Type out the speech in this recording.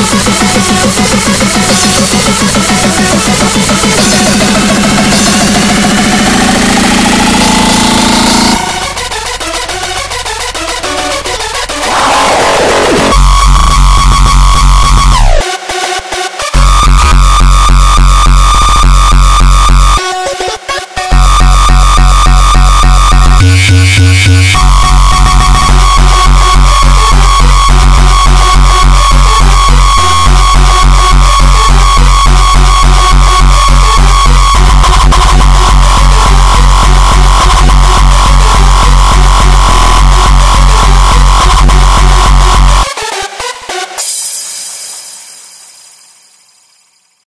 フフフ